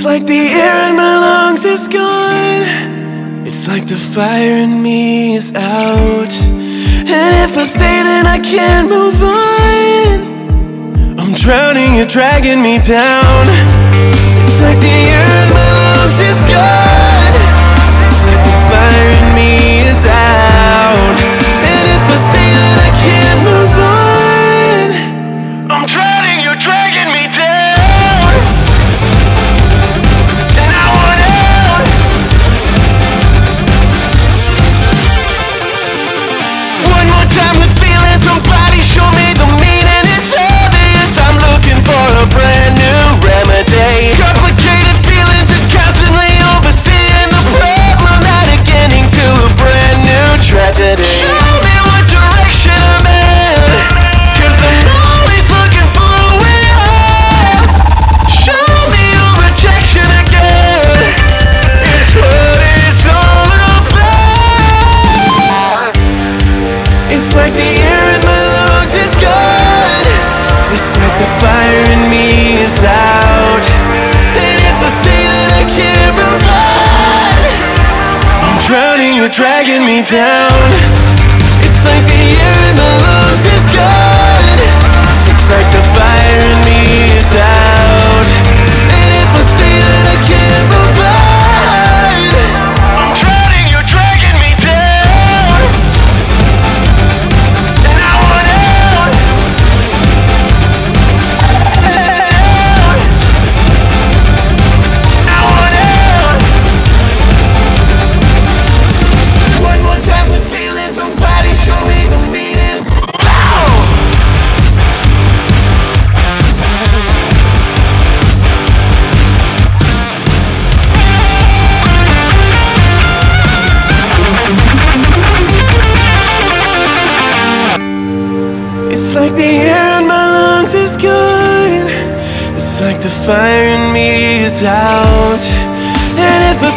It's like the air in my lungs is gone. It's like the fire in me is out. And if I stay then I can't move on. I'm drowning, you're dragging me down. It's like the air in my lungs is gone. dragging me down. the air in my lungs is good. It's like the fire in me is out. And if I